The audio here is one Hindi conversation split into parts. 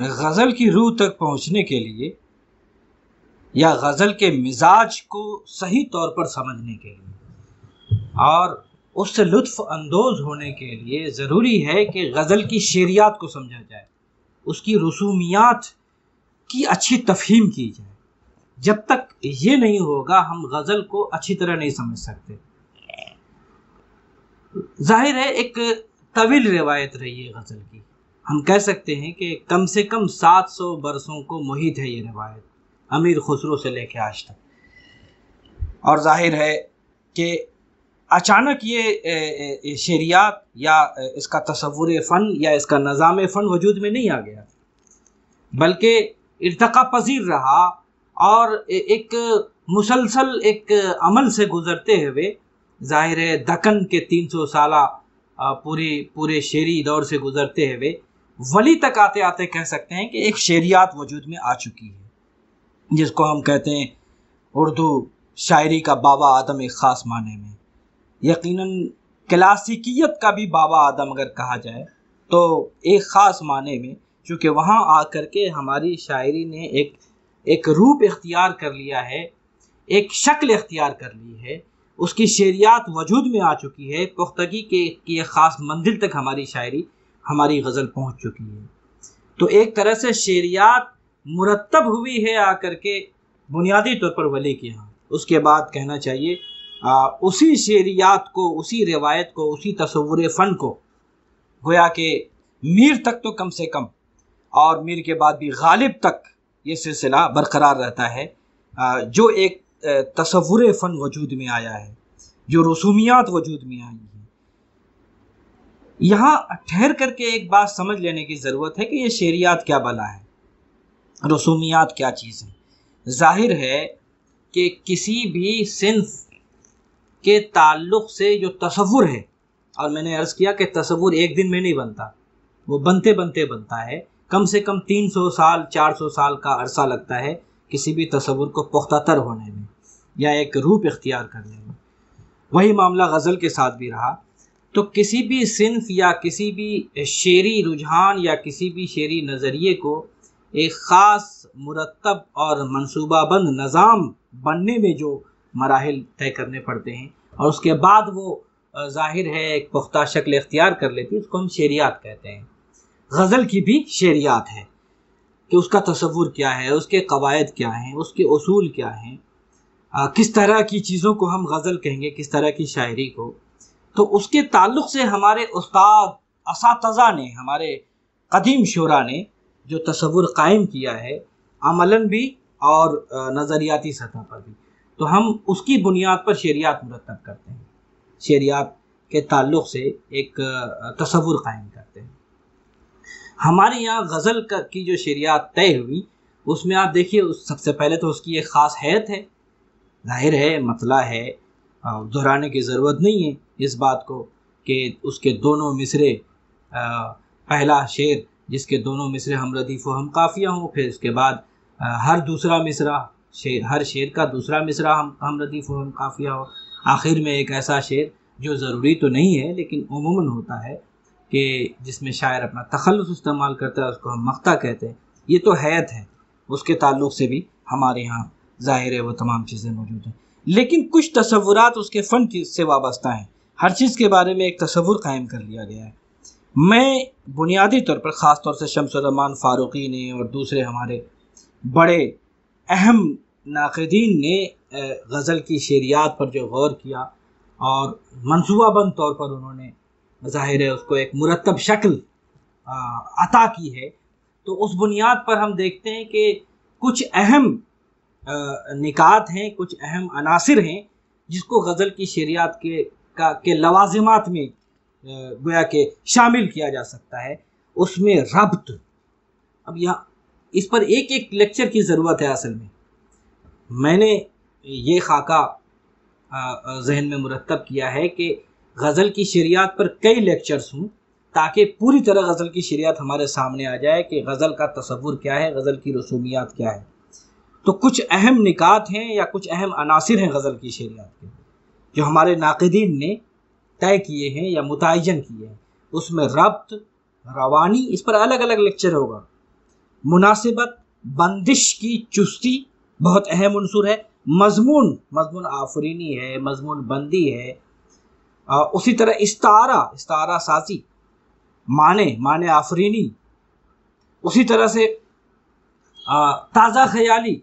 गज़ल की रूह तक पहुँचने के लिए या गज़ल के मिजाज को सही तौर पर समझने के लिए और उससे लुत्फ़ अंदोज़ होने के लिए ज़रूरी है कि गज़ल की शेरियात को समझा जाए, उसकी रसूमियात की अच्छी तफहीम की जाए। जब तक ये नहीं होगा, हम गज़ल को अच्छी तरह नहीं समझ सकते। ज़ाहिर है, एक तवील रिवायत रही है गज़ल की। हम कह सकते हैं कि कम से कम 700 बरसों को मुहित है ये रिवायत, अमीर खुसरो से लेके आज तक। और ज़ाहिर है कि अचानक ये शेरियात या इसका तस्वुर फ़न या इसका निज़ाम फ़न वजूद में नहीं आ गया बल्कि इरतका पजीर रहा और एक मुसलसल एक अमल से गुज़रते हुए ज़ाहिर है दक्कन के तीन सौ साल पूरी, पूरे शेरी दौर से गुज़रते हुए वली तक आते आते कह सकते हैं कि एक शेरियात वजूद में आ चुकी है, जिसको हम कहते हैं उर्दू शायरी का बाबा आदम एक ख़ास माने में। यकीनन क्लासिकियत का भी बाबा आदम अगर कहा जाए तो एक ख़ास माने में, चूँकि वहाँ आ कर के हमारी शायरी ने एक एक रूप इख्तियार कर लिया है, एक शक्ल इख्तियार कर ली है, उसकी शेरियात वजूद में आ चुकी है, पुख्तगी के, की ख़ास मंजिल तक हमारी शायरी हमारी गज़ल पहुँच चुकी है। तो एक तरह से शेरियात मुरतब हुई है आकर के बुनियादी तौर पर वली के यहाँ। उसके बाद कहना चाहिए आ, उसी शेरियात को उसी रिवायत को उसी तस्वुर फ़न को गोया के मीर तक तो कम से कम और मीर के बाद भी गालिब तक ये सिलसिला बरकरार रहता है। जो एक तस्वुर फ़न वजूद में आया है जो रसूमियात वजूद में आई है। यहाँ ठहर करके एक बात समझ लेने की ज़रूरत है कि ये शेरियात क्या बला है, रसूमियात क्या चीज़ है। ज़ाहिर है कि किसी भी सिंफ के ताल्लुक से जो तस्वुर है, और मैंने अर्ज़ किया कि तस्वुर एक दिन में नहीं बनता, वो बनते बनते बनता है। कम से कम 300 साल 400 साल का अरसा लगता है किसी भी तस्वुर को पुख्तातर होने में या एक रूप इख्तियार करने में। वही मामला गज़ल के साथ भी रहा। तो किसी भी सिंफ या किसी भी शेरी रुझान या किसी भी शेरी नज़रिए को एक ख़ास मुरतब और मनसूबाबंद निज़ाम बनने में जो मराहल तय करने पड़ते हैं और उसके बाद वो ज़ाहिर है एक पुख्ता शक्ल इख्तियार कर लेती है, उसको हम शेरियात कहते हैं। गज़ल की भी शेरियात है कि उसका तस्वुर क्या है, उसके कवायद क्या हैं, उसके असूल क्या हैं। किस तरह की चीज़ों को हम गज़ल कहेंगे, किस तरह की शायरी को तो उसके ताल्लुक से हमारे उस्ताद इस ने, हमारे कदीम शुरा ने जो तस्वुर कायम किया है अमलन भी और नज़रियाती सतह पर भी। तो हम उसकी बुनियाद पर शेरियात मुरतब करते हैं। शेरियात के ताल्लुक से एक तस्वुर कायम करते हैं। हमारे यहाँ गज़ल की जो शरियात तय हुई, उसमें आप देखिए, उस सबसे पहले तो उसकी एक ख़ास हैत है। ज़ाहिर है, मतला है दोहराने की ज़रूरत नहीं है इस बात को कि उसके दोनों मिसरे पहला शेर जिसके दोनों मिसरे हम रदीफ़ व हम काफ़िया हों, फिर उसके बाद हर दूसरा मिसरा शेर, हर शेर का दूसरा मिसरा हम हम रदीफ़ व हम काफ़िया हो। आखिर में एक ऐसा शेर जो ज़रूरी तो नहीं है, लेकिन उमूमन होता है कि जिसमें शायर अपना तखलस इस्तेमाल करता है, उसको हम मख्ता कहते हैं। ये तो हैत है। उसके ताल्लुक से भी हमारे यहाँ ज़ाहिर है, वो तमाम चीज़ें मौजूद हैं। लेकिन कुछ तस्वुरात उसके फ़न से वाबस्ता हैं। हर चीज़ के बारे में एक तस्वुर कायम कर लिया गया है। मैं बुनियादी तौर पर ख़ास तौर से शमसरमान फ़ारूकी ने और दूसरे हमारे बड़े अहम नाकदीन ने गज़ल की शेरियात पर जो गौर किया और मनसूबाबंद तौर पर उन्होंने ज़ाहिर है उसको एक मुरतब शक्ल अता की है। तो उस बुनियाद पर हम देखते हैं कि कुछ अहम निकात हैं, कुछ अहम अनासर हैं, जिसको गज़ल की शरियात के, का, के लवाजमात में गोया के शामिल किया जा सकता है। उसमें रब्त, अब यहाँ, इस पर एक एक लेक्चर की ज़रूरत है असल में। मैंने ये खाका जहन में मुरतब किया है कि गज़ल की शरियात पर कई लेक्चर्स हूँ, ताकि पूरी तरह गज़ल की शरियात हमारे सामने आ जाए कि गज़ल का तस्वुर क्या है, गज़ल की रसूमियात क्या है। तो कुछ अहम निकात हैं या कुछ अहम अनासर हैं गज़ल की शरियात के? जो हमारे नाकदीन ने तय किए हैं या मुतन किए हैं। उसमें रब्त रवानी इस पर अलग अलग लेक्चर होगा। मुनासिबत बंदिश की चुस्ती बहुत अहम उनसर है। मजमून मजमून आफरीनी है मजमून बंदी है। आ, उसी तरह इस्तारा इस्तारा साजी माने माने आफरीनी। उसी तरह से ताज़ा ख्याली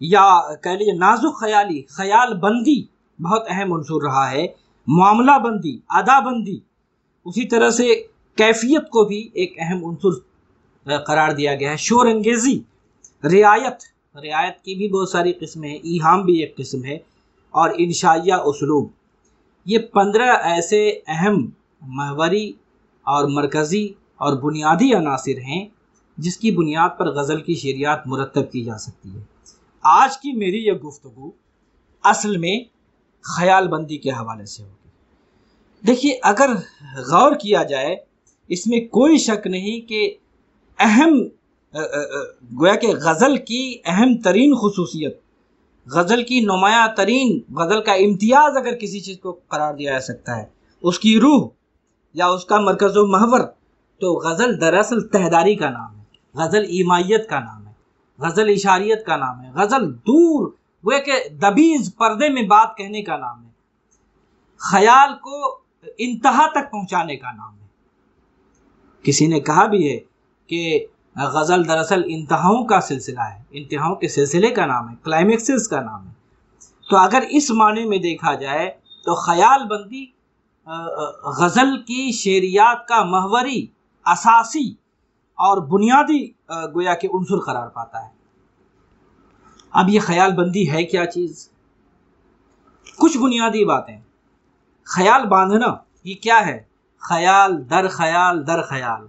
या कह लीजिए नाजुक ख्याली ख्याल बंदी बहुत अहम उनसर रहा है। मामला बंदी अदा बंदी उसी तरह से कैफियत को भी एक अहम उनसर करार दिया गया है। शोर अंगेज़ी रियायत रियायत की भी बहुत सारी किस्में हैं ईहाम भी एक किस्म है, और इंशाइया उसलूब। ये पंद्रह ऐसे अहम महवरी और मरकज़ी और बुनियादी अनासर हैं, जिसकी बुनियाद पर गज़ल की शरियात मुरतब की जा सकती है। आज की मेरी यह गुफ्तु असल में ख्याल बंदी के हवाले से होगी। देखिए, अगर गौर किया जाए, इसमें कोई शक नहीं कि अहम गोया कि गज़ल की अहम तरीन खसूसियत, गज़ल की नुमाया तरीन, गज़ल का इम्तियाज़ अगर किसी चीज़ को करार दिया जा सकता है, उसकी रूह या उसका मरकज़ महवर तो गज़ल दरअसल तहदारी का नाम है, गज़ल ईमाइत का नाम है। गज़ल इशारियत का नाम है। गज़ल दूर, वो के दबीज पर्दे में बात कहने का नाम है। ख्याल को इंतहा तक पहुँचाने का नाम है। किसी ने कहा भी है कि गज़ल दरअसल इंतहाओं का सिलसिला है। इंतहाओं के सिलसिले का नाम है क्लाइमेक्सिस का नाम है। तो अगर इस माने में देखा जाए तो ख्याल बंदी गज़ल की शेरियात का महवरी, असासी और बुनियादी गोया के उनसर करार पाता है। अब ये ख्याल बंदी है क्या चीज़? कुछ बुनियादी बातें। ख्याल बांधना, ये क्या है? ख्याल, दर ख्याल दर ख्याल।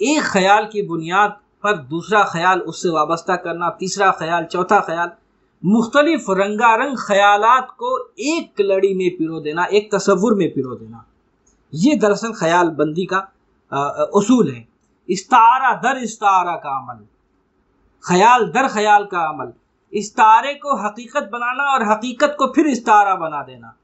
एक ख्याल की बुनियाद पर दूसरा ख्याल, उससे वाबस्ता करना, तीसरा ख्याल, चौथा ख्याल। मुख्तलिफ़ रंगारंग ख्याल को एक लड़ी में पिरो देना, एक तस्वुर में पिरो देना। ये दरअसल ख्याल बंदी का असूल है। इस्तारा दर इस्तारा का अमल, ख्याल दर ख्याल का अमल। इस्तारे को हकीकत बनाना और हकीकत को फिर इस्तारा बना देना।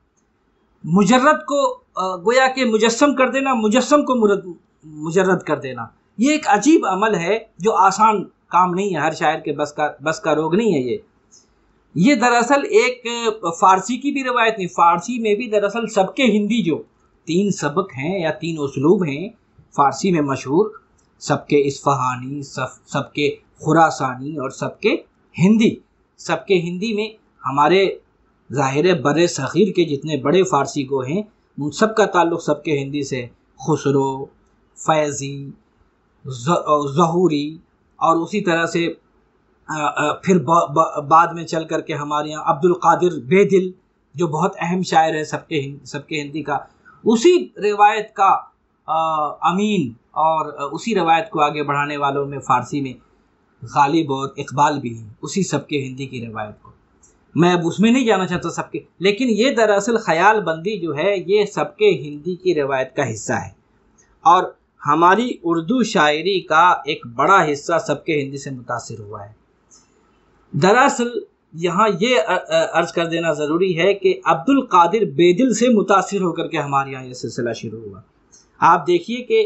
मुजरद को गोया के मुजस्म कर देना मुजस्म को मुजरद कर देना। ये एक अजीब अमल है जो आसान काम नहीं है, हर शायर के बस का बस का रोग नहीं है ये। ये दरअसल एक फ़ारसी की भी रवायत नहीं, फ़ारसी में भी दरअसल सबके हिंदी जो तीन सबक हैं या तीन उसलूब हैं, फ़ारसी में मशहूर सबके इस्फहानी सब, सबके खुरासानी और सबके हिंदी सबके हिंदी में हमारे ज़ाहिर बर सग़ीर के जितने बड़े फ़ारसी को हैं, उन सब का ताल्लुक़ सबके हिंदी से खुसरो, फैज़ी जहूरी और उसी तरह से फिर बाद में चल कर के हमारे यहाँ अब्दुल कादिर बेदिल, जो बहुत अहम शायर है सबके सबके हिंदी का। उसी रिवायत का अमीन और उसी रवायत को आगे बढ़ाने वालों में फ़ारसी में गालिब और इकबाल भी हैं, उसी सबके हिंदी की रवायत को। मैं अब उसमें नहीं जाना चाहता सबके, लेकिन ये दरअसल ख्याल बंदी जो है, ये सबके हिंदी की रवायत का हिस्सा है। और हमारी उर्दू शायरी का एक बड़ा हिस्सा सबके हिंदी से मुतासर हुआ है। दरअसल यहाँ ये अर्ज़ कर देना ज़रूरी है कि अब्दुल कादिर बेदिल से मुतासर होकर के हमारे यहाँ ये सिलसिला शुरू हुआ। आप देखिए कि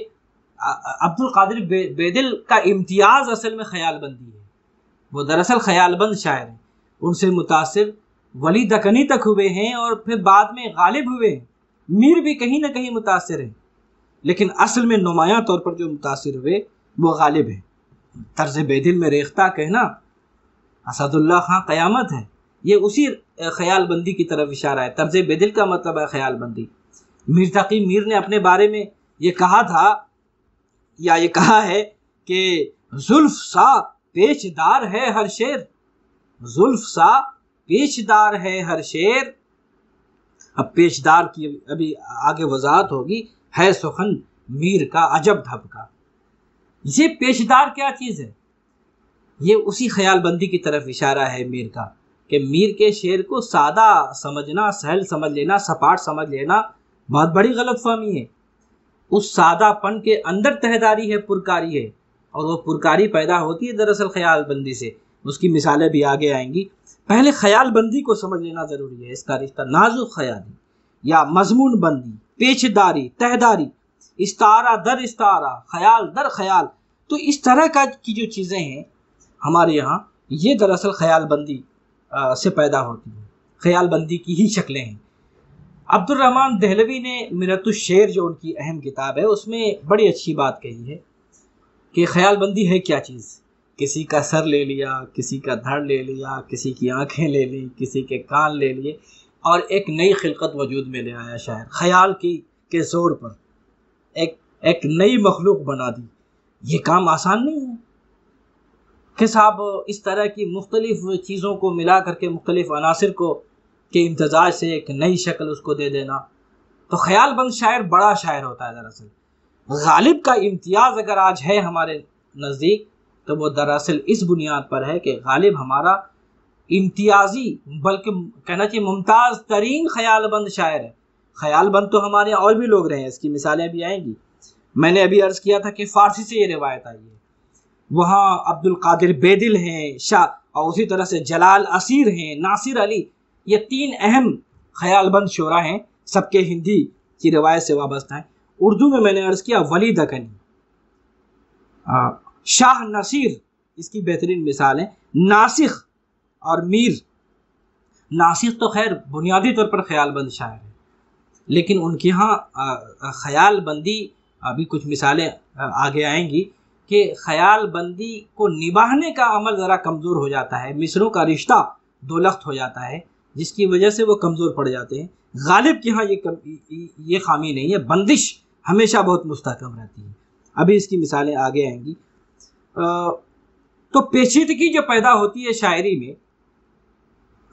अब्दुल कादिर बे, बेदिल का इम्तियाज़ असल में ख्याल बंदी है। वो दरअसल ख्यालबंद शायर हैं। उनसे मुतासर वली दकनी तक हुए हैं और फिर बाद में गालिब हुए हैं। मीर भी कहीं ना कहीं मुतासर हैं। लेकिन असल में नुमाया तौर पर जो मुतासर हुए वो गालिब है। तर्ज बेदिल में रेख्ता कहना असदुल्ला खां क़यामत है। ये उसी ख्याल बंदी की तरफ़ इशारा है। तर्ज बेदिल का मतलब है ख्याल बंदी मीर तकी मीर ने अपने बारे में ये कहा था या ये कहा है कि जुल्फ सा पेचदार है हर शेर। जुल्फ सा पेचदार है हर शेर। अब पेचदार की अभी आगे वजाहत होगी, है सुखन मीर का, अजब धब का। ये पेशदार क्या चीज़ है? ये उसी ख्यालबंदी की तरफ़ इशारा है मीर का, कि मीर के शेर को सादा समझना, सहल समझ लेना, सपाट समझ लेना बहुत बड़ी गलत फहमी है। उस सादापन के अंदर तहदारी है, पुरकारी है। और वो पुरकारी पैदा होती है दरअसल ख्याल बंदी से। उसकी मिसालें भी आगे आएँगी। पहले ख्याल बंदी को समझ लेना ज़रूरी है। इसका रिश्ता नाजुक ख्याली या मजमून बंदी, पेचदारी, तहदारी, इस्तारा दर इस्तारा, ख्याल दर ख्याल। तो इस तरह का की जो चीज़ें हैं, हमारे यहाँ, ये दरअसल ख्याल बंदी से पैदा होती है। ख्याल बंदी की ही शक्लें हैं। अब्दुलरहमान दहलवी ने मिरतुशेर जो उनकी अहम किताब है, उसमें बड़ी अच्छी बात कही है कि ख्यालबंदी है क्या चीज़? किसी का सर ले लिया, किसी का धड़ ले लिया, किसी की आँखें ले ली, किसी के कान ले लिए और एक नई खिलकत वजूद में ले आया शायर। ख्याल की, के ज़ोर पर। एक एक नई मखलूक बना दी। ये काम आसान नहीं है। कि साहब इस तरह की मुख्तलिफ़ चीज़ों को मिला करके, मुख्तलिफ़ अनासर को के इम्तजाज से एक नई शक्ल उसको दे देना। तो ख्याल बंद शायर बड़ा शायर होता है दरअसल। गालिब का इम्तियाज़ अगर आज है हमारे नज़दीक तो वो दरअसल इस बुनियाद पर है कि गालिब हमारा इम्तियाजी, बल्कि कहना चाहिए मुमताज़ तरीन ख्याल बंद शायर है। ख्याल बंद तो हमारे और भी लोग रहे हैं, इसकी मिसालें भी आएँगी। मैंने अभी अर्ज़ किया था कि फ़ारसी से ये रिवायत आई है। वहाँ अब्दुल कादिर बेदिल हैं, शाह, और उसी तरह से जलाल असीर हैं, नासिर अली। ये तीन अहम ख्यालबंद शोरा हैं, सबके हिंदी की रवायत से वाबस्ता हैं। उर्दू में मैंने अर्ज़ किया वली दकनी शाह नसीर, इसकी बेहतरीन मिसाल है। नासिक और मीर। नासिक तो खैर बुनियादी तौर पर ख्यालबंद शायर है, लेकिन उनके यहाँ ख्याल बंदी अभी कुछ मिसालें आगे आएँगी कि ख्याल बंदी को निभाने का अमल ज़रा कमज़ोर हो जाता है, मिसरों का रिश्ता दोलख्त हो जाता है। जिसकी वजह से वो कमज़ोर पड़ जाते हैं। गालिब के यहाँ ये कम, ये खामी नहीं है। बंदिश हमेशा बहुत मुस्तकम रहती है। अभी इसकी मिसालें आगे आएँगी। आ, तो पेचीदगी जो पैदा होती है शायरी में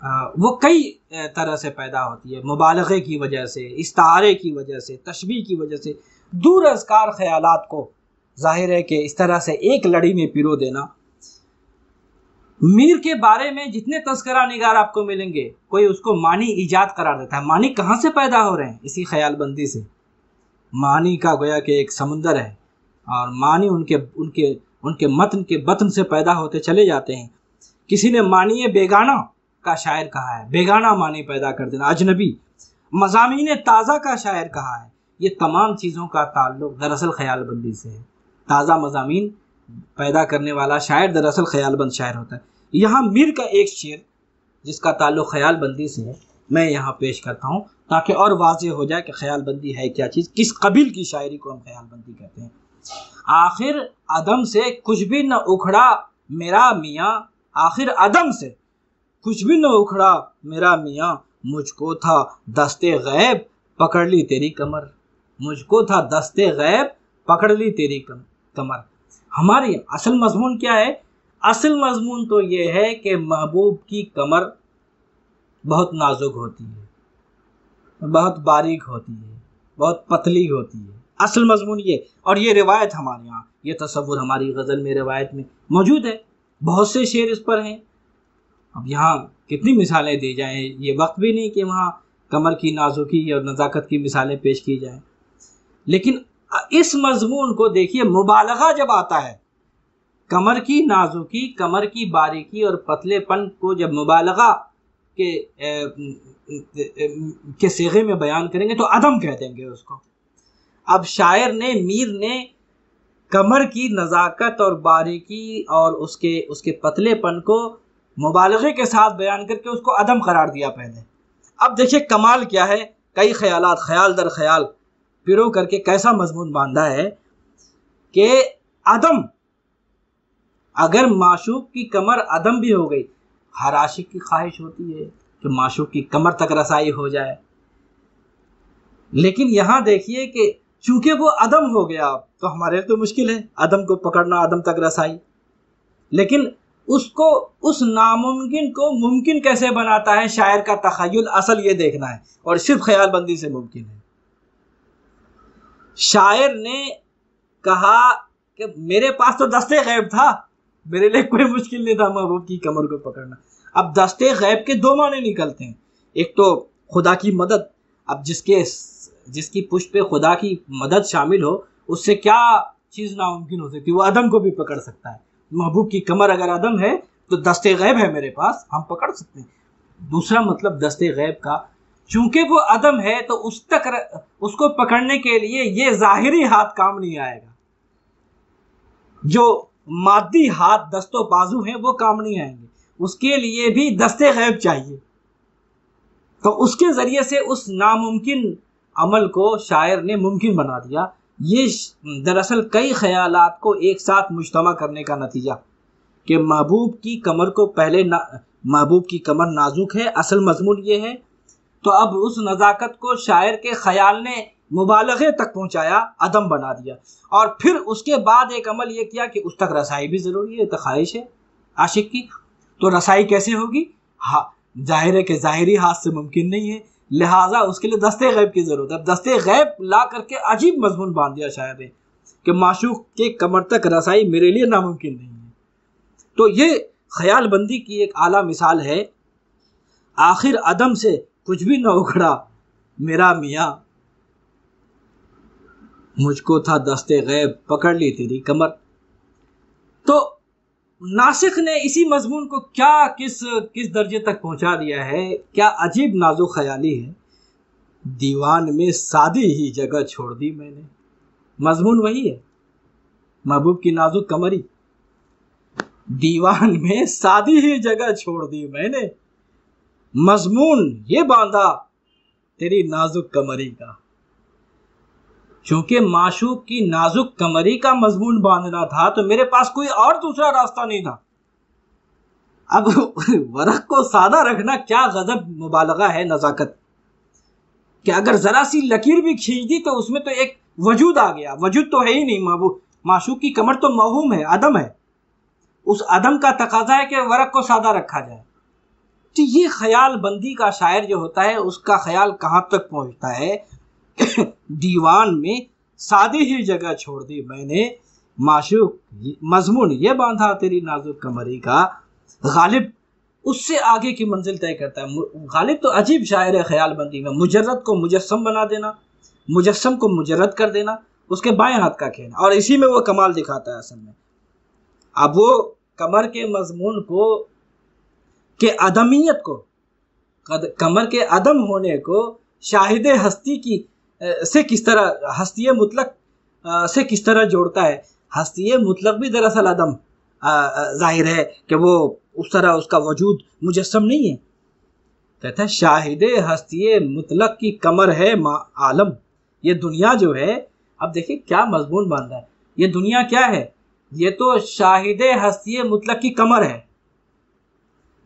आ, वो कई तरह से पैदा होती है। मुबालगे की वजह से इस्तारे की वजह से तशबी की वजह से दूर अजकार ख्याल को ज़ाहिर है कि इस तरह से एक लड़ी में पिरो देना मीर के बारे में जितने तस्करा निगार आपको मिलेंगे, कोई उसको मानी ईजाद करार देता है। मानी कहाँ से पैदा हो रहे हैं? इसी ख्याल बंदी से। मानी का गोया कि एक समुंदर है और मानी उनके उनके उनके मतन के बतन से पैदा होते चले जाते हैं। किसी ने मानिए बेगाना का शायर कहा है। बेगाना मानी पैदा कर देना। अजनबी मजामी ने ताज़ा का शायर कहा है। ये तमाम चीज़ों का ताल्लुक दरअसल ख्याल बंदी से है। ताज़ा मजामी पैदा करने वाला शायर दरअसल ख्याल बंद शायर होता है। यहाँ मीर का एक शेर, जिसका ताल्लुक ख्याल बंदी से है, मैं यहाँ पेश करता हूँ, ताकि और वाज हो जाए कि ख्याल बंदी है क्या चीज़, किस कबील की शायरी को हम ख्याल बंदी कहते हैं। आखिर अदम से कुछ भी न उखड़ा मेरा मियाँ, आखिर अदम से कुछ भी न उखड़ा मेरा मियाँ, मुझको था दस्ते गैब, पकड़ ली तेरी कमर। मुझको था दस्ते गैब, पकड़ ली तेरी कमर। हमारी असल मजमून क्या है? असल मजमून तो ये है कि महबूब की कमर बहुत नाजुक होती है, बहुत बारीक होती है, बहुत पतली होती है। असल मजमून ये, और ये रिवायत हमारे यहाँ, ये तस्वुर हमारी गज़ल में, रिवायत में मौजूद है। बहुत से शेर इस पर हैं। अब यहाँ कितनी मिसालें दी जाएँ, ये वक्त भी नहीं कि वहाँ कमर की नाजुकी और नज़ाकत की मिसालें पेश की जाएँ। लेकिन इस मजमून को देखिए मुबालगा जब आता है कमर की नाजुकी कमर की बारीकी और पतलेपन को जब मुबालगा के ए, के सेगे में बयान करेंगे तो अदम कह देंगे उसको। अब शायर ने मीर ने कमर की नज़ाकत और बारीकी और उसके उसके पतलेपन को मुबालगे के साथ बयान करके उसको अदम करार दिया पहले। अब देखिए कमाल क्या है कई ख्याल ख्याल दर ख्याल। पिरो करके कैसा मजमून बांधा है कि अदम, अगर माशूक की कमर अदम भी हो गई, हर आशिक की ख्वाहिश होती है कि माशूक की कमर तक रसाई हो जाए। लेकिन यहाँ देखिए कि चूँकि वो अदम हो गया तो हमारे लिए तो मुश्किल है अदम को पकड़ना, अदम तक रसाई। लेकिन उसको, उस नामुमकिन को मुमकिन कैसे बनाता है? शायर का तखयल असल ये देखना है, और सिर्फ़ ख्याल बंदी से मुमकिन है। शायर ने कहा कि मेरे पास तो दस्ते गैब था। मेरे लिए कोई मुश्किल नहीं था महबूब की कमर को पकड़ना। अब दस्ते गैब के दो माने निकलते हैं। एक तो खुदा की मदद। अब जिसके जिसकी पुष्ट पे खुदा की मदद शामिल हो, उससे क्या चीज़ नामुमकिन हो सकती है? वो अदम को भी पकड़ सकता है। महबूब की कमर अगर अदम है तो दस्ते गैब है मेरे पास। हम पकड़ सकते हैं। दूसरा मतलब दस्ते गैब का चूँकि वो अदम है तो उस तक र, उसको पकड़ने के लिए ये जाहिरी हाथ काम नहीं आएगा। जो मादी हाथ दस्तों बाजू हैं वो काम नहीं आएँगे। उसके लिए भी दस्ते गैब चाहिए। तो उसके ज़रिए से उस नामुमकिन अमल को शायर ने मुमकिन बना दिया। ये दरअसल कई ख्याल को एक साथ मुजतमा करने का नतीजा। कि महबूब की कमर को पहले महबूब की कमर नाजुक है असल मजमून ये है तो अब उस नज़ाकत को शायर के ख्याल ने मुबालगे तक पहुँचाया, अदम बना दिया। और फिर उसके बाद एक अमल ये किया कि उस तक रसाई भी ज़रूरी है तो ख्वाहिश है, आशिक की। तो रसाई कैसे होगी? हाँ ज़ाहिर है कि ज़ाहरी हाथ से मुमकिन नहीं है, लिहाजा उसके लिए दस्ते गैब की ज़रूरत है। अब दस्ते गैब ला करके अजीब मजमून बाँध दिया शायर ने कि माशूक के कमर तक रसाई मेरे लिए नामुमकिन नहीं है। तो ये ख्याल बंदी की एक आला मिसाल है, आखिर अदम से कुछ भी न उखड़ा, मेरा मियाँ। मुझको था दस्ते गैब, पकड़ ली तेरी कमर। तो नासिक ने इसी मजमून को क्या, किस किस दर्जे तक पहुँचा दिया है? क्या अजीब नाजुक ख्याली है? दीवान में सादी ही जगह छोड़ दी मैंने। मजमून वही है, महबूब की नाजुक कमरी। दीवान में सादी ही जगह छोड़ दी मैंने। मजमून ये बांधा, तेरी नाजुक कमरी का। क्योंकि माशूक की नाजुक कमरी का मजमून बांधना था तो मेरे पास कोई और दूसरा रास्ता नहीं था। अब वरक को सादा रखना क्या गजब मुबालगा है नजाकत। कि अगर जरा सी लकीर भी खींच दी तो उसमें तो एक वजूद आ गया। वजूद तो है ही नहीं महबूब माशूक की कमर तो महूम है, अदम है। उस अदम का तकाजा है कि वरक को सादा रखा जाए। तो ये ख्याल बंदी का शायर जो होता है, उसका ख्याल कहाँ तक पहुँचता है? दीवान में सादी ही जगह छोड़ दी मैंने। माशूक मजमून ये बांधा तेरी नाजुक कमरी का। गालिब उससे आगे की मंजिल तय करता है। गालिब तो अजीब शायर है ख्याल बंदी में मुजरत को मुजस्म बना देना मुजस्म को मुजरत कर देना, उसके बाएँ हाथ का खेलना और इसी में वो कमाल दिखाता है असल में। अब वो कमर के मजमून को के अदमियत को कमर के अदम होने को शाहिद हस्ती की से किस तरह हस्ती मुतलक से किस तरह जोड़ता है? हस्ती मुतलक भी दरअसल अदम ज़ाहिर है कि वो उस तरह उसका वजूद मुजस्म नहीं है। कहते है शाहिद हस्ती मुतलक की कमर है मा आलम। ये दुनिया जो है, अब देखिए क्या मजमून बन रहा है। ये दुनिया क्या है? ये तो शाहिद हस्ती मुतलक की कमर है।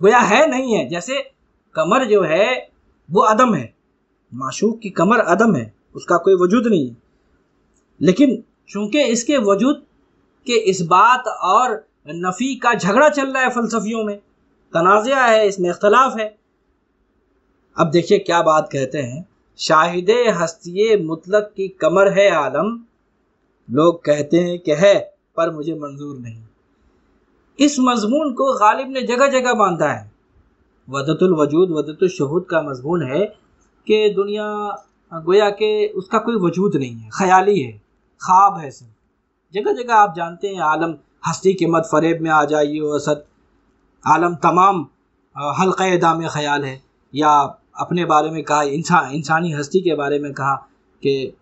गोया है नहीं है, जैसे कमर जो है, वो अदम है। माशूक की कमर अदम है, उसका कोई वजूद नहीं है। लेकिन चूँकि इसके वजूद के इस बात और नफ़ी का झगड़ा चल रहा है फ़लसफियों में तनाज़ा है, इसमें इख्तलाफ है। अब देखिए क्या बात कहते हैं, शाहिद हस्ती मुतलक की कमर है आलम। लोग कहते हैं कि है, पर मुझे मंजूर नहीं। इस मजमून को गालिब ने जगह जगह बांधा है। वदतुल वजूद, वदतुल शहूद का मजमून है कि दुनिया गोया कि उसका कोई वजूद नहीं है, ख्याली है, ख्वाब है सब। जगह जगह आप जानते हैं, आलम हस्ती के मत फरेब में आ जाइए असद। आलम तमाम हल्का दाम ख्याल है। या अपने बारे में कहा इंसान इंसानी हस्ती के बारे में कहा कि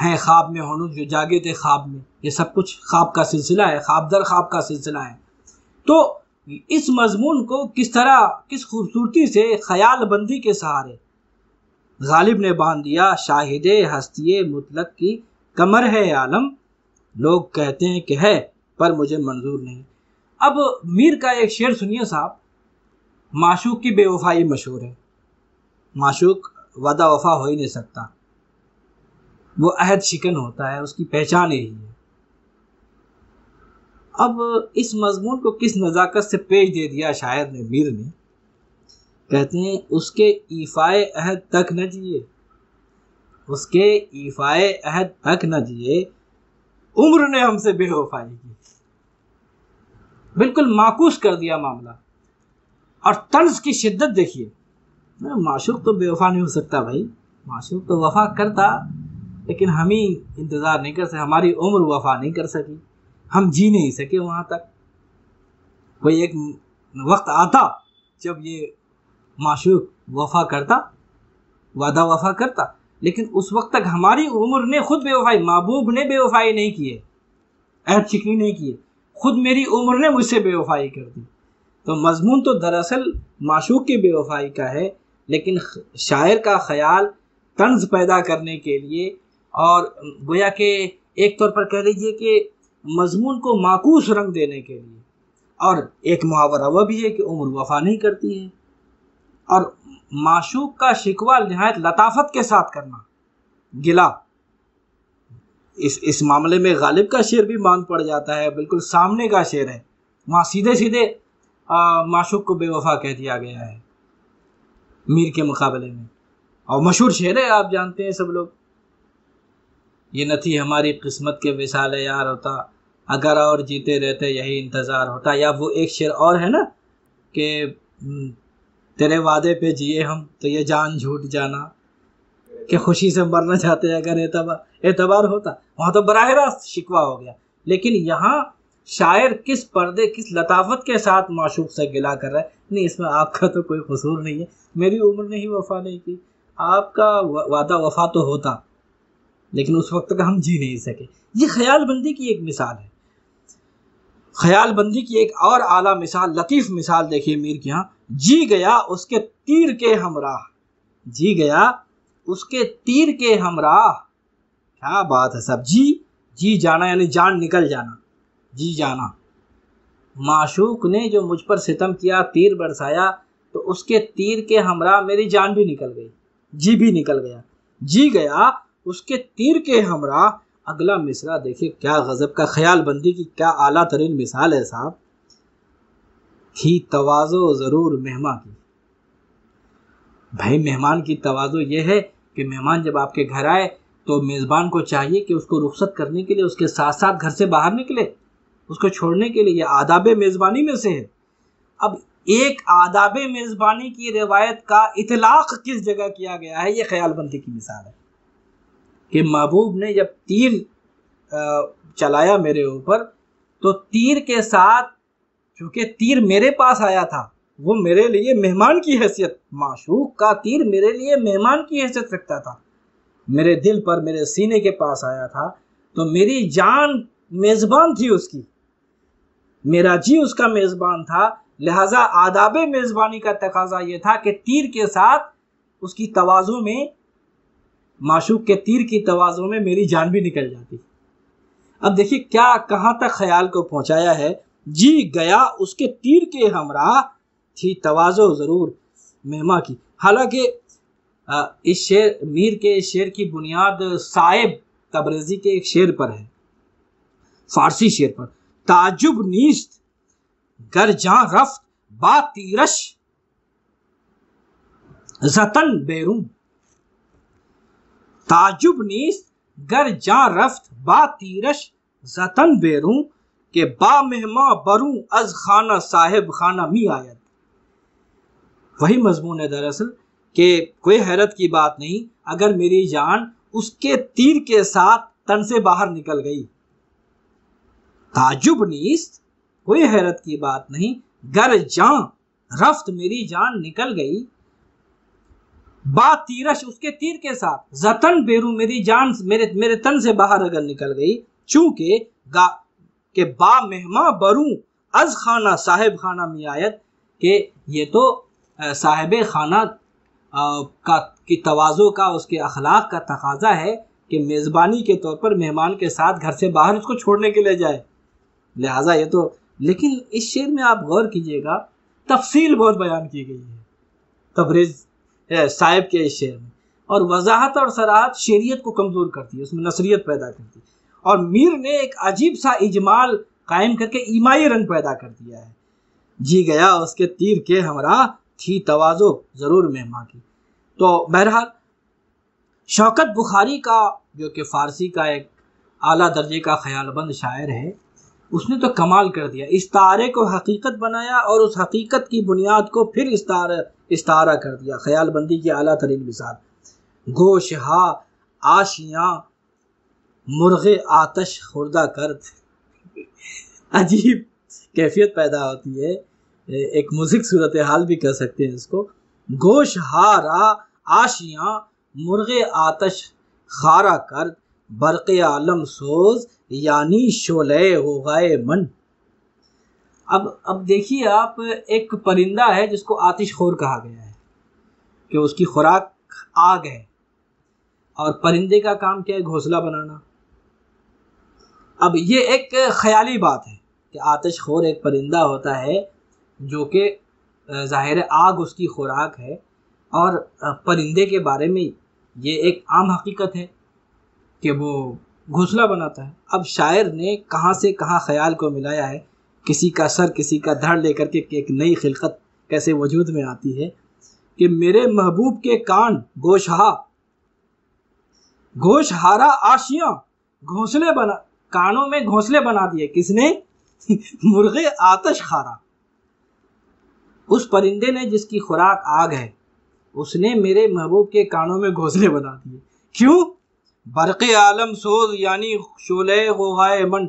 हैं ख्वाब में होनू, जो जागे थे ख्वाब में। ये सब कुछ ख्वाब का सिलसिला है ख्वाब दर ख्वाब का सिलसिला है। तो इस मजमून को किस तरह, किस खूबसूरती से ख्याल बंदी के सहारे गालिब ने बाँध दिया, शाहिद हस्ती मुतलक की कमर है आलम। लोग कहते हैं कि है, पर मुझे मंजूर नहीं। अब मीर का एक शेर सुनिए साहब। माशूक की बेवफाई मशहूर है। माशूक वादा वफा हो ही नहीं सकता। वो अहद शिकन होता है, उसकी पहचान यही है। अब इस मजमून को किस नज़ाकत से पेश दे दिया शायर ने, मीर ने? कहते हैं, उसके ईफाए अहद तक न जिए। उसके ईफाए अहद तक न जिए, उम्र ने हमसे बेवफाई की। बिल्कुल माकूस कर दिया मामला। और तर्ज की शिद्दत देखिए। माशूक तो बेवफा नहीं हो सकता भाई। माशूक तो वफा करता। लेकिन हम ही इंतज़ार नहीं कर सके, हमारी उम्र वफा नहीं कर सकी। हम जी नहीं सके वहाँ तक। कोई एक वक्त आता जब ये माशूक वफा करता, वादा वफा करता, लेकिन उस वक्त तक हमारी उम्र ने खुद बेवफाई, महबूब ने बेवफाई नहीं किए अहद चिकनी नहीं की खुद मेरी उम्र ने मुझसे बेवफाई कर दी। तो मजमून तो दरअसल माशूक की बेवफाई का है, लेकिन शायर का ख्याल तंज पैदा करने के लिए और गोया के एक तौर पर कह लीजिए कि मजमून को माकूस रंग देने के लिए। और एक मुहावरा वह भी है कि उम्र वफा नहीं करती है। और माशूक का शिकवा नहायत लताफत के साथ करना गिला। इस इस मामले में गालिब का शेर भी मान पड़ जाता है, बिल्कुल सामने का शेर है। वहाँ सीधे सीधे माशूक को बेवफा कह दिया गया है, मीर के मुकाबले में। और मशहूर शेर है, आप जानते हैं सब लोग। ये न थी हमारी किस्मत के विशाल यार होता। अगर और जीते रहते यही इंतज़ार होता। या वो एक शेर और है ना कि हम्म, तेरे वादे पे जिए हम तो ये जान झूठ जाना। कि खुशी से मरना चाहते अगर एतबार एतबार होता। वहाँ तो बराह रास्त शिकवा हो गया। लेकिन यहाँ शायर किस पर्दे किस लताफत के साथ माशूक से गिला कर रहा है? नहीं इसमें आपका तो कोई कसूर नहीं है। मेरी उम्र ने ही वफा नहीं की। आपका वादा वफा तो होता। लेकिन उस वक्त तक हम जी नहीं सके। ये ख्याल बंदी की एक मिसाल है। ख्याल बंदी की एक और आला मिसाल, लतीफ़ मिसाल देखिए मीर के यहाँ। जी गया उसके तीर के हमराह। जी गया उसके तीर के हमराह। क्या बात है सब। जी जी जाना, यानी जान निकल जाना। जी जाना। माशूक ने जो मुझ पर सितम किया, तीर बरसाया तो उसके तीर के हमरा मेरी जान भी निकल गई। जी भी निकल गया। जी गया उसके तीर के हमरा अगला मिसरा, देखिए क्या गज़ब का ख्याल बंदी की क्या आला तरीन मिसाल है साहब। थी तवाज़ो ज़रूर मेहमा की। भाई, मेहमान की तवाज़ो ये है कि मेहमान जब आपके घर आए तो मेज़बान को चाहिए कि उसको रुख्सत करने के लिए, उसके साथ साथ घर से बाहर निकले, उसको छोड़ने के लिए। आदाब मेज़बानी में से है। अब एक आदाब मेज़बानी की रिवायत का इतलाक़ किस जगह किया गया है? ये ख्याल बंदी की मिसाल है। कि महबूब ने जब तीर चलाया मेरे ऊपर तो तीर के साथ चूँकि तीर मेरे पास आया था, वो मेरे लिए मेहमान की हैसियत, माशूक का तीर मेरे लिए मेहमान की हैसियत रखता था। मेरे दिल पर मेरे सीने के पास आया था तो मेरी जान मेज़बान थी उसकी। मेरा जी उसका मेज़बान था, लिहाजा आदाब मेज़बानी का तकाजा ये था कि तीर के साथ उसकी तवाज़ु में माशूक के तीर की तवाज़ु में मेरी जान भी निकल जाती। अब देखिए क्या, कहाँ तक ख्याल को पहुँचाया है? जी गया उसके तीर के हमरा थी तवाज़ो ज़रूर, मेहमा की। हालाँकि इस शेर, मीर के शेर की बुनियाद साहिब तबरेज़ी के एक शेर पर है। फारसी शेर पर। ताजुब नीस्त, गर जा रफ्त बा तीरश जतन बेरू ताजुब नीस्त गर जा रफ्त, बा तीरश, जतन बेरू, के बा मेहमा बरू, अज खाना साहिब, खाना मी आयत। वही मजमून है दरअसल, कि कोई हैरत की बात नहीं, अगर मेरी जान उसके तीर के साथ तन से बाहर निकल गई। ताजुब नीस, कोई हैरत की बात नहीं, गर जा, रफ्त मेरी जान निकल गई बा तीरश उसके तीर के साथ, जतन बेरू मेरी जान मेरे मेरे तन से बाहर अगर निकल गई, चूँकि गा के बा मेहमा बरू, अज खाना साहेब खाना मियायत के ये तो साहिब खाना का की तवाज़ो का उसके अखलाक का तकाजा है कि मेज़बानी के तौर पर मेहमान के साथ घर से बाहर उसको छोड़ने के लिए जाए। लिहाजा ये तो लेकिन इस शेर में आप गौर कीजिएगा, तफसील बहुत बयान की गई है। तबरेज साहिब के इस शेर में। और वजाहत और सराहत शेरियत को कमज़ोर करती है, उसमें नसरियत पैदा करती है। और मीर ने एक अजीब सा इजमाल कायम करके ईमाई रंग पैदा कर दिया है। जी गया, उसके तीर के हमरा थी तवाज़ो ज़रूर मेहमा की। तो बहरहाल, शौकत बुखारी का, जो कि फ़ारसी का एक आला दर्जे का ख्यालबंद शायर है, उसने तो कमाल कर दिया। इस तारे को हकीकत बनाया और उस हकीकत की बुनियाद को फिर इस्तारा इस्तारा कर दिया। ख्याल बंदी की अला तरीन मिसाल। गोश, हा, आशियाँ, मुर्गे, आतश, खुर्दा कर अजीब कैफियत पैदा होती है। एक मुजिक सूरत हाल भी कह सकते हैं इसको। गोश हारा आशियाँ, मुर्गे, आतश, खारा कर बरक़ आलम सोज, यानी शोले हो गए मन अब अब देखिए आप, एक परिंदा है जिसको आतिशखोर कहा गया है, कि उसकी खुराक आग है। और परिंदे का काम क्या है? घोंसला बनाना। अब ये एक ख्याली बात है कि आतिशखोर एक परिंदा होता है, जो कि ज़ाहिर आग उसकी खुराक है, और परिंदे के बारे में ये एक आम हकीकत है कि वो घोंसला बनाता है। अब शायर ने कहाँ से कहाँ ख्याल को मिलाया है किसी का सर, किसी का धड़ लेकर के एक नई खिलकत कैसे वजूद में आती है कि मेरे महबूब के कान गोशहा, गोशहारा आशिया घोंसले बना, कानों में घोंसले बना दिए। किसने? मुर्गे आतश खारा। उस परिंदे ने जिसकी खुराक आग है, उसने मेरे महबूब के कानों में घोंसले बना दिए। क्यों? बरक़ आलम सोज यानी शोले गोगाए मन।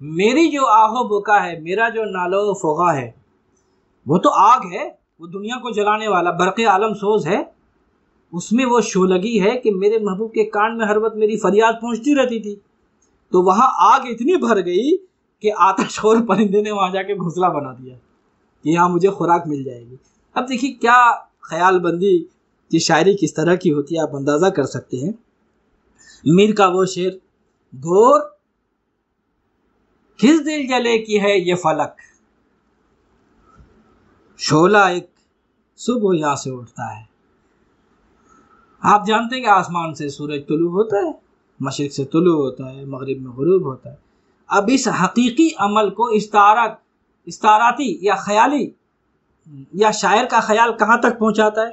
मेरी जो आहो बुका है, मेरा जो नालो फोगा है, वो तो आग है, वो दुनिया को जलाने वाला, बरक़ आलम सोज है। उसमें वो शोलगी है कि मेरे महबूब के कान में हर वक्त मेरी फरियाद पहुँचती रहती थी। तो वहाँ आग इतनी भर गई कि आतशोर परिंदे ने वहाँ जाके घोंसला बना दिया कि यहाँ मुझे खुराक मिल जाएगी। अब देखिए क्या ख्याल बंदी की शायरी किस तरह की होती है, आप अंदाज़ा कर सकते हैं। मीर का वो शेर, घोर किस दिल जले की है ये फलक? शोला एक सुबह यहाँ से उठता है। आप जानते हैं कि आसमान से सूरज तुलू होता है, मशरक से तुलू होता है, मगरिब में गरूब होता है। अब इस हकीकी अमल को इस्तारा इस्ताराती या ख्याली, या शायर का ख्याल कहाँ तक पहुँचाता है?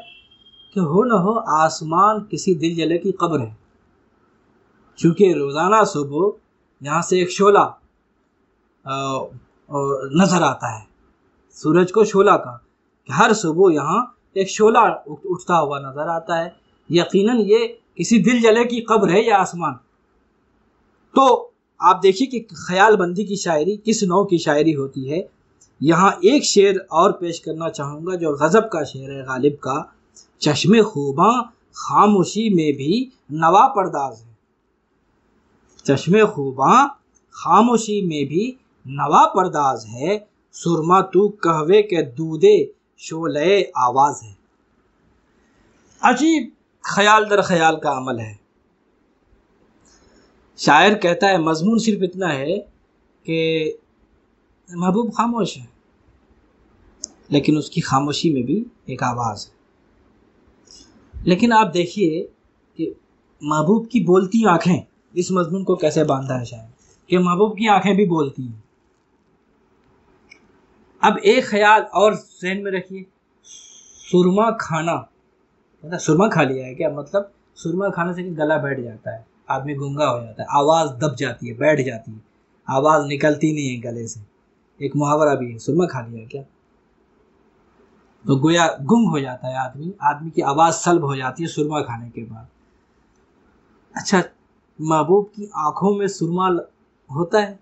कि हो न हो, आसमान किसी दिल जले की कब्र है। चूँकि रोज़ाना सुबह यहाँ से एक शोला नज़र आता है। सूरज को शोला का हर सुबह यहाँ एक शोला उठता हुआ नज़र आता है। यकीनन ये किसी दिल जले की कब्र है या आसमान? तो आप देखिए कि ख्याल बंदी की शायरी, किस नौ की शायरी होती है। यहाँ एक शेर और पेश करना चाहूँगा, जो गज़ब का शेर है, गालिब का। चश्मे खूबा खामोशी में भी नवा परदाज है। चश्मे खूबा खामोशी में भी नवा परदाज है। सुरमा तू कहवे के दूधे शोले आवाज़ है। अजीब ख्याल दर ख्याल का अमल है। शायर कहता है, मजमून सिर्फ़ इतना है कि महबूब खामोश है, लेकिन उसकी खामोशी में भी एक आवाज़ है। लेकिन आप देखिए कि महबूब की बोलती आँखें, इस मजमून को कैसे बांधा है शायद कि महबूब की आँखें भी बोलती हैं। अब एक ख्याल और जहन में रखिए। सुरमा खाना। मतलब सुरमा खा लिया है क्या? मतलब सुरमा खाने से गला बैठ जाता है, आदमी गुंगा हो जाता है, आवाज़ दब जाती है, बैठ जाती है, आवाज़ निकलती नहीं है गले से। एक मुहावरा भी है, सुरमा खा लिया है क्या? तो गोया गुम हो जाता है आदमी आदमी की आवाज़ सल्ब हो जाती है सुरमा खाने के बाद। अच्छा महबूब की आँखों में सुरमा होता है।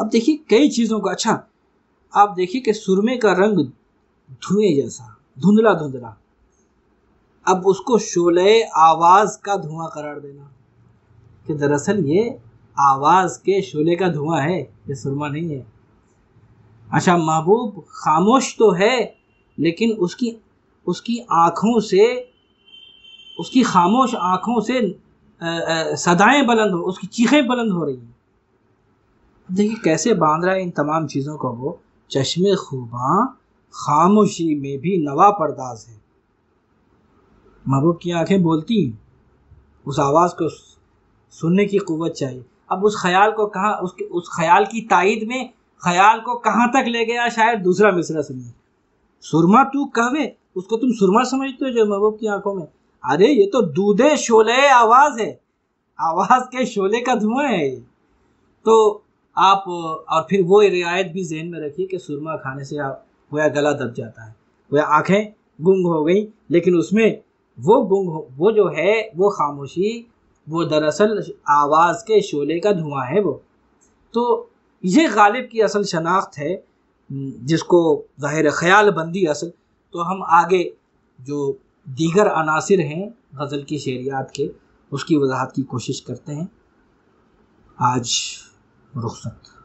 अब देखिए कई चीज़ों का अच्छा आप देखिए कि सुरमे का रंग धुएँ जैसा, धुंधला धुंधला। अब उसको शोले आवाज़ का धुआँ करार देना। कि दरअसल ये आवाज़ के शोले का धुआँ है, ये सुरमा नहीं है। अच्छा महबूब खामोश तो है, लेकिन उसकी उसकी आँखों से, उसकी खामोश आँखों से सदाएँ बुलंद हो, उसकी चीखें बुलंद हो रही हैं। देखिए कैसे बाँध रहा है इन तमाम चीज़ों को वो। चश्मे खूबा खामोशी में भी नवा परदाज है। महबूब की आँखें बोलती हैं, उस आवाज़ को सुनने की कुवत चाहिए। अब उस ख्याल को कहा उसके उस ख्याल की ताइद में ख्याल को कहाँ तक ले गया शायद दूसरा मिसरा सुनिए। सुरमा तू कहवे उसको तुम सुरमा समझते हो जो महबूब की आँखों में? अरे, ये तो दूधे शोले आवाज़ है। आवाज़ के शोले का धुआँ है। तो आप, और फिर वो रियायत भी जहन में रखिए कि सुरमा खाने से आप, गोया गला दब जाता है। गोया आँखें गुंग हो गई, लेकिन उसमें वो गुंग हो, वो जो है, वो खामोशी, वो दरअसल आवाज़ के शोले का धुआँ है वो। तो ये गालिब की असल शनाख्त है जिसको ज़ाहिर ख्याल बंदी असल। तो हम आगे जो दीगर अनासर हैं, गज़ल की शेरियात के, उसकी वजाहत की कोशिश करते हैं। आज रुखसत